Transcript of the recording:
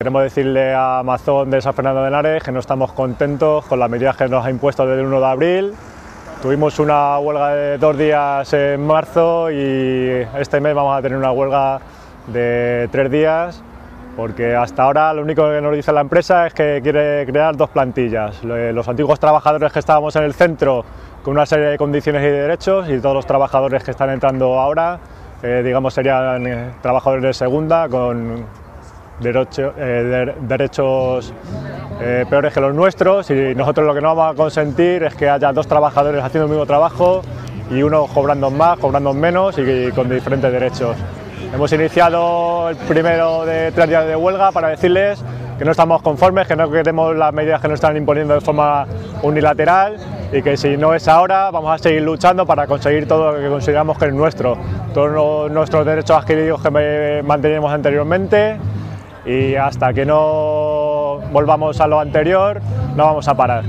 Queremos decirle a Amazon de San Fernando de Henares que no estamos contentos con las medidas que nos ha impuesto desde el 1 de abril. Tuvimos una huelga de dos días en marzo y este mes vamos a tener una huelga de tres días porque hasta ahora lo único que nos dice la empresa es que quiere crear dos plantillas. Los antiguos trabajadores que estábamos en el centro con una serie de condiciones y derechos y todos los trabajadores que están entrando ahora, eh, digamos, serían eh, trabajadores de segunda con eh, derechos peores que los nuestros y nosotros lo que no vamos a consentir es que haya dos trabajadores haciendo el mismo trabajo y uno cobrando más, cobrando menos y con diferentes derechos. Hemos iniciado el primero de tres días de huelga para decirles que no estamos conformes, que no queremos las medidas que nos están imponiendo de forma unilateral y que si no es ahora vamos a seguir luchando para conseguir todo lo que consideramos que es nuestro, todos nuestros derechos adquiridos que manteníamos anteriormente y hasta que no volvamos a lo anterior no vamos a parar.